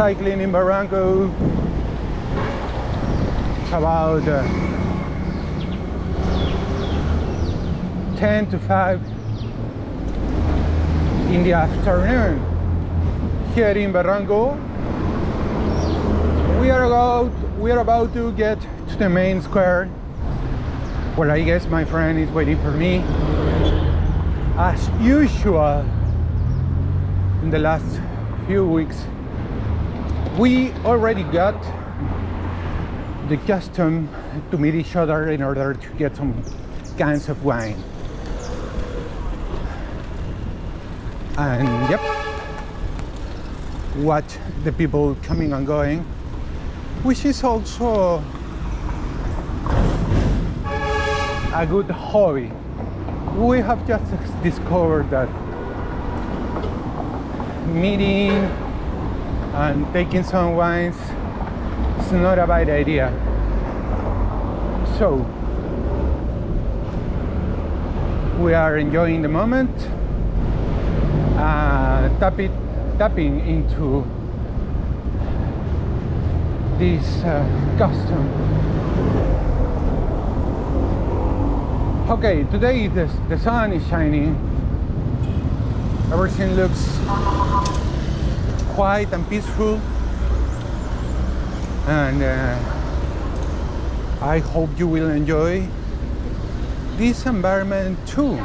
cycling in Barranco. About uh, 10 to 5 in the afternoon here in Barranco. We are about we are about to get to the main square where I guess my friend is waiting for me. As usual in the last few weeks we already got the custom to meet each other in order to get some cans of wine. And yep, watch the people coming and going, which is also a good hobby. We have just discovered that meeting and taking some wines is not a bad idea. So we are enjoying the moment, uh, tapping, tapping into this uh, custom. Okay, today the, the sun is shining. Everything looks quiet and peaceful. And uh, I hope you will enjoy this environment too.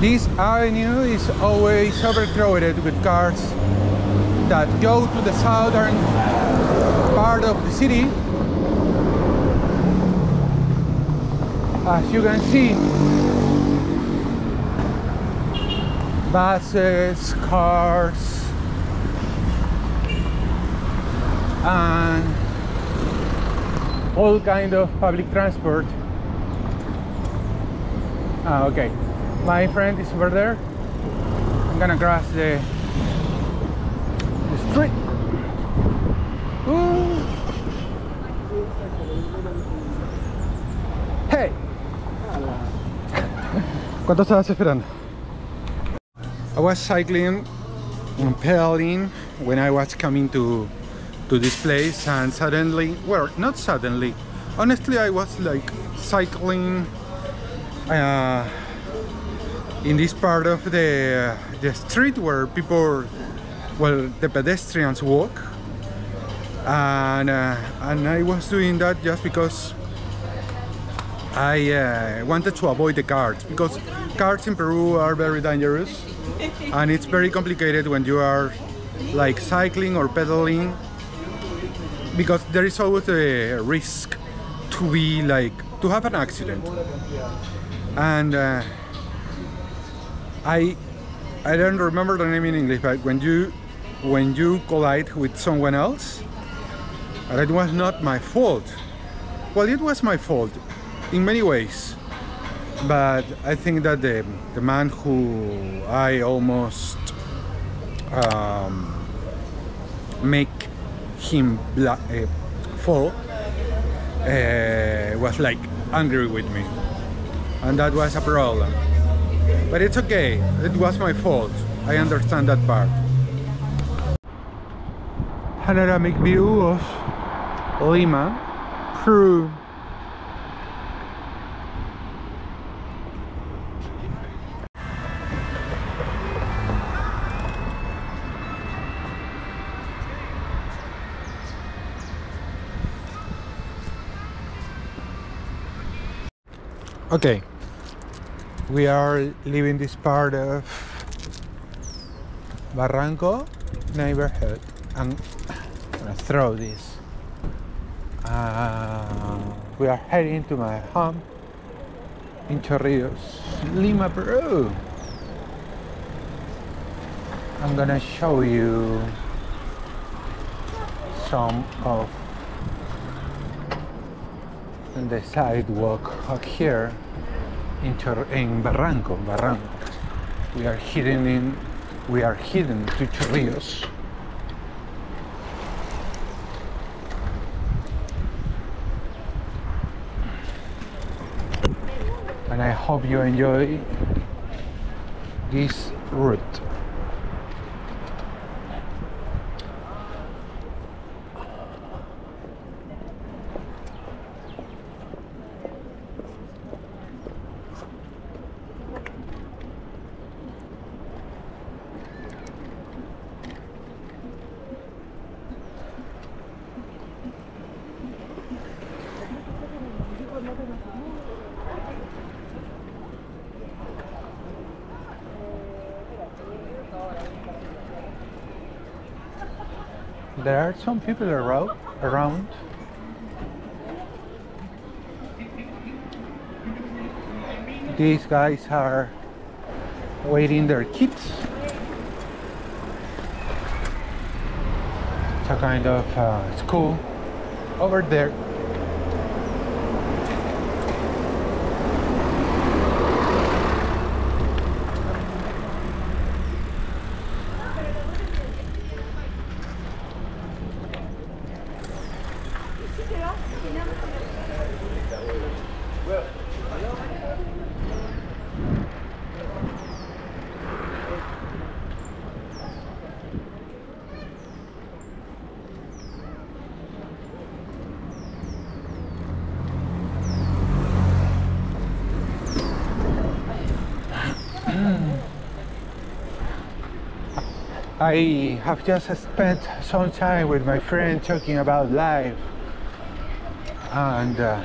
This avenue is always overcrowded with cars that go to the southern part of the city. As you can see, buses, cars, and all kind of public transport. Ah, okay. My friend is over there. I'm gonna cross the, the street. ¿Cuánto estabas esperando? I was cycling and pedaling when I was coming to to this place and suddenly, well, not suddenly, honestly I was like cycling uh, in this part of the, the street where people, well, the pedestrians walk and, uh, and I was doing that just because I uh, wanted to avoid the cars because cars in Peru are very dangerous. And it's very complicated when you are like cycling or pedaling because there is always a risk to be like to have an accident. And uh, I I don't remember the name in English but when you when you collide with someone else and it was not my fault. Well it was my fault in many ways but I think that the, the man who I almost um, make him uh, fall uh, was like angry with me. And that was a problem. But it's okay. It was my fault. I understand that part. Panoramic view of Lima. Peru Okay, we are leaving this part of Barranco neighborhood. And I'm gonna throw this. Uh, we are heading to my home in Chorrillos, Lima, Peru. I'm gonna show you some of the sidewalk up here in, in Barranco, Barranco. We are hidden in, we are hidden to Chorrillos. and I hope you enjoy this route. There are some people around. around. These guys are waiting their kids. It's a kind of uh, school over there. I have just spent some time with my friend talking about life and uh,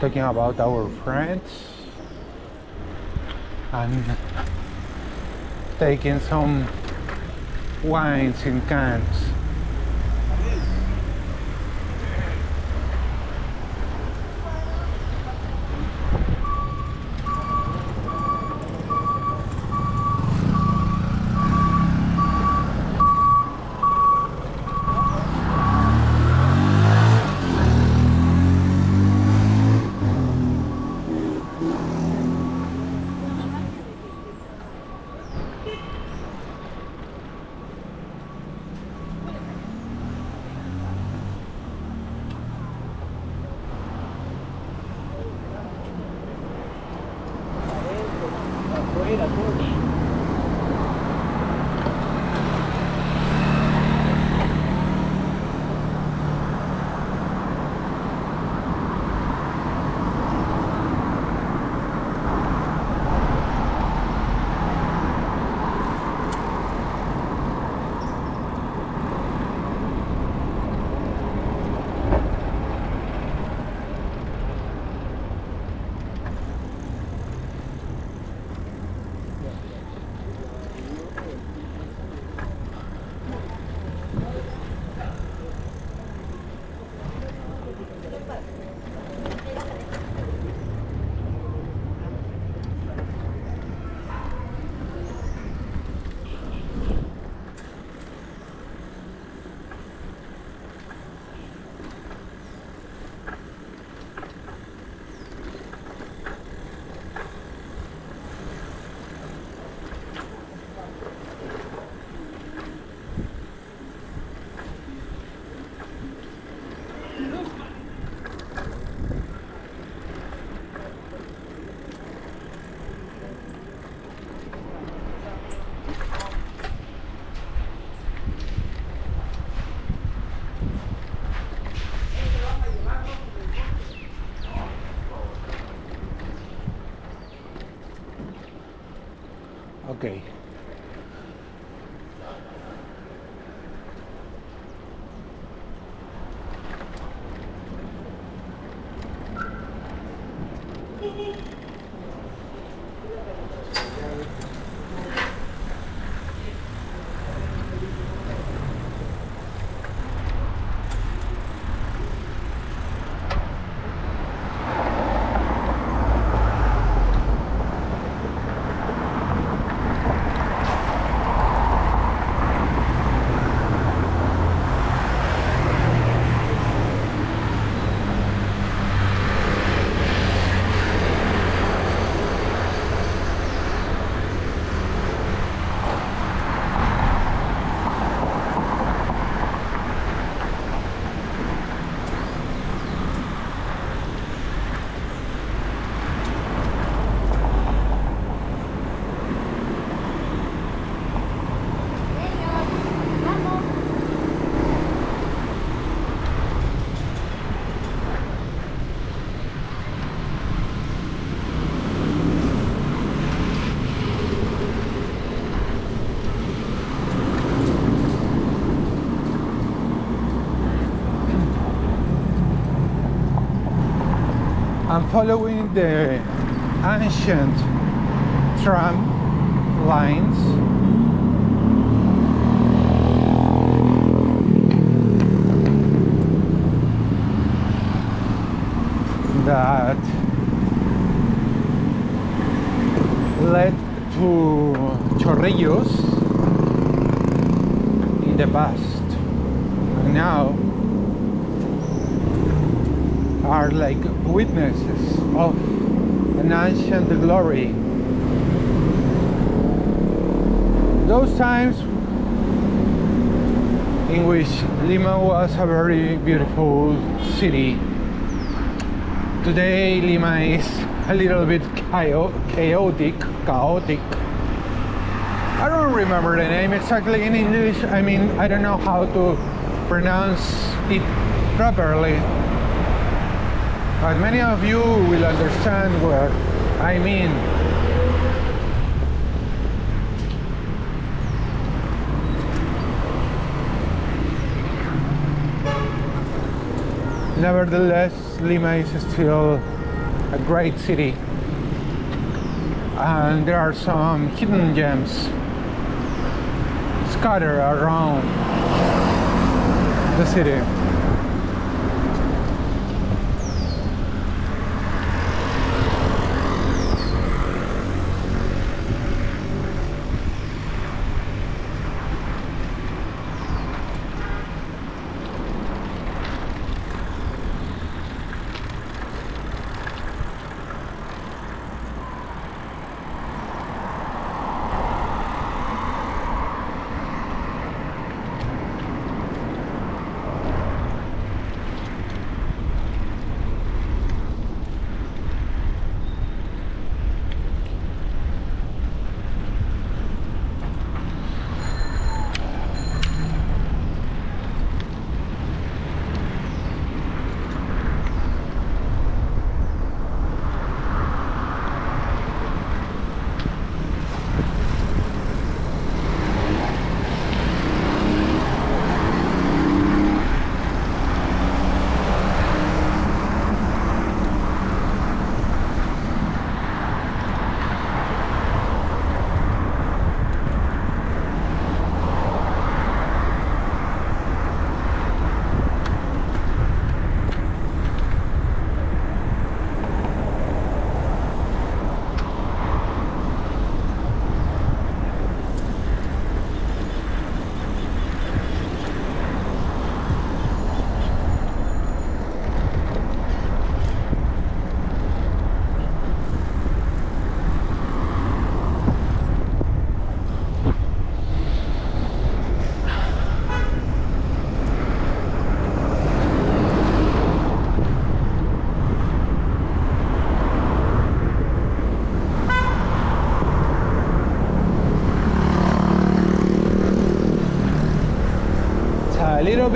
talking about our friends and taking some wines in cans. Okay. Following the ancient tram lines. That led to Chorrillos in the past. And now are like witnesses of an ancient glory. Those times in which Lima was a very beautiful city today Lima is a little bit chaotic chaotic. I don't remember the name exactly in English. I mean I don't know how to pronounce it properly but many of you will understand what I mean. Nevertheless Lima is still a great city. And there are some hidden gems scattered around the city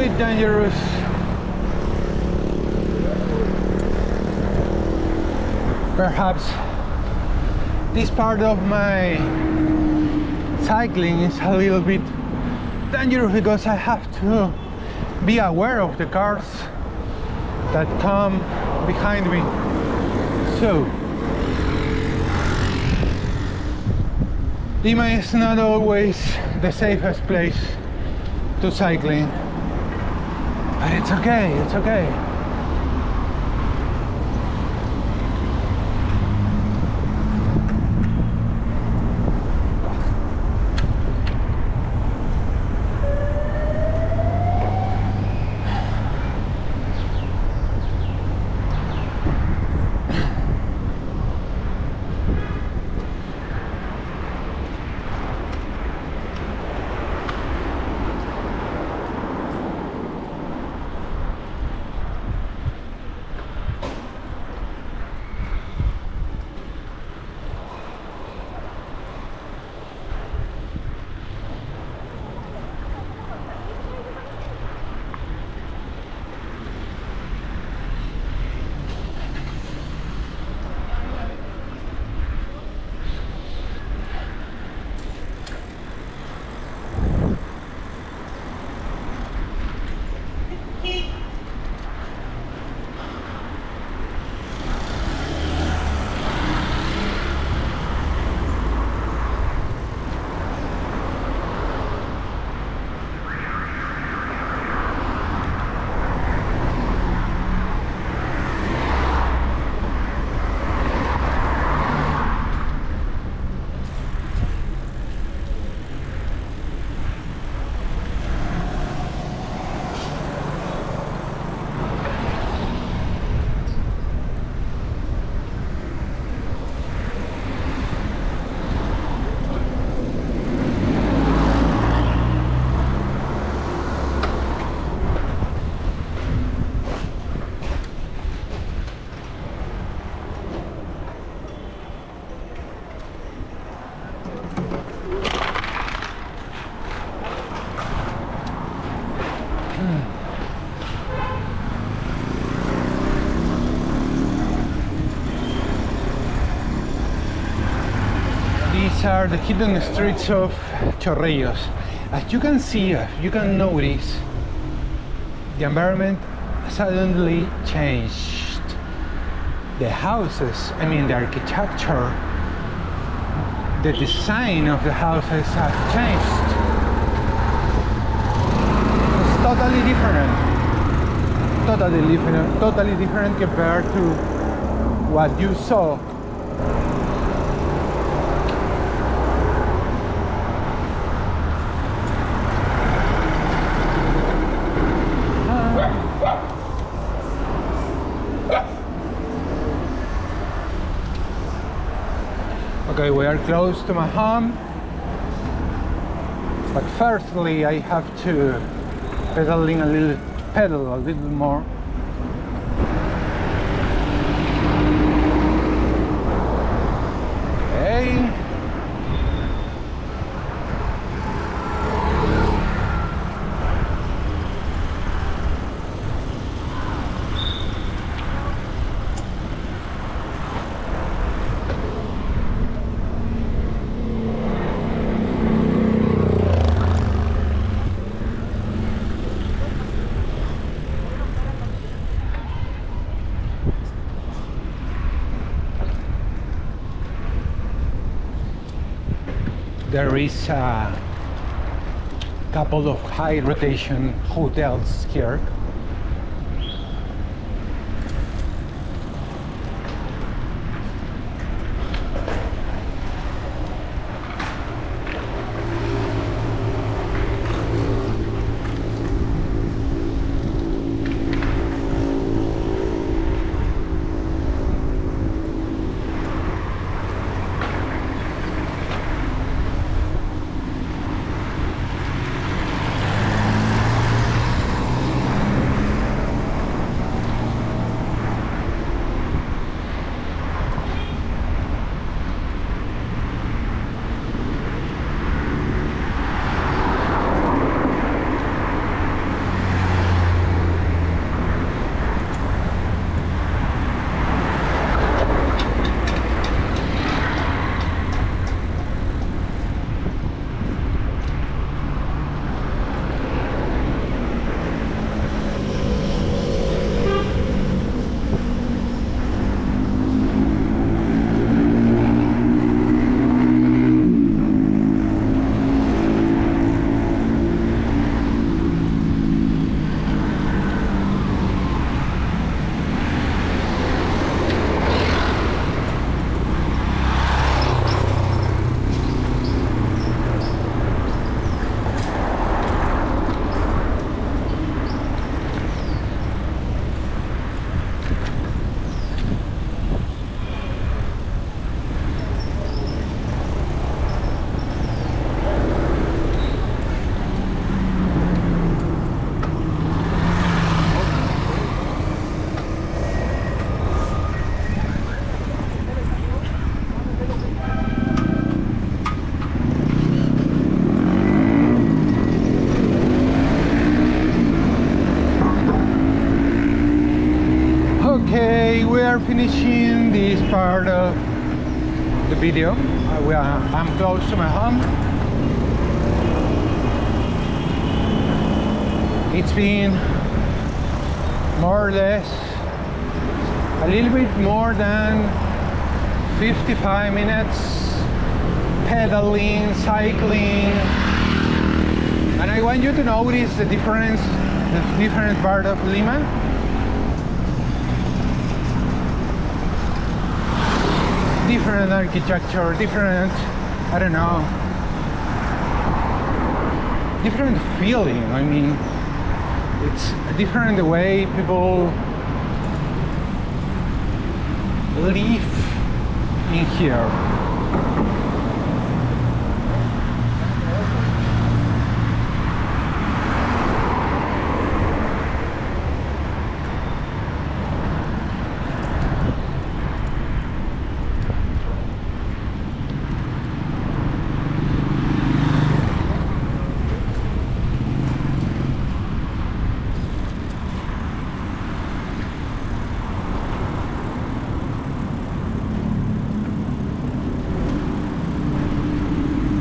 dangerous. Perhaps this part of my cycling is a little bit dangerous because I have to be aware of the cars that come behind me. So Lima is not always the safest place to cycling but it's okay, it's okay. Are the hidden streets of Chorrillos. As you can see, you can notice, the environment suddenly changed. The houses, I mean the architecture, the design of the houses have changed. It's totally different. Totally different, totally different compared to what you saw Okay, we are close to my home. But firstly, I have to pedaling a little, pedal a little more. Okay. There is a couple of high rotation hotels here are finishing this part of the video. Uh, we are, I'm close to my home. It's been more or less a little bit more than 55 minutes pedaling, cycling, and I want you to notice the difference, the different part of Lima. Different architecture, different, I don't know, different feeling. I mean, it's a different the way people live in here.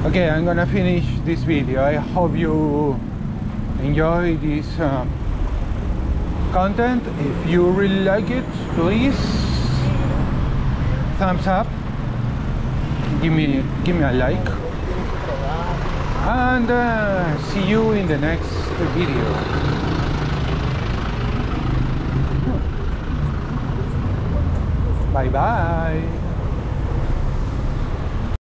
Okay i'm gonna finish this video. I hope you enjoy this uh, content. If you really like it please thumbs up. Give me give me a like. And uh, see you in the next video. Bye bye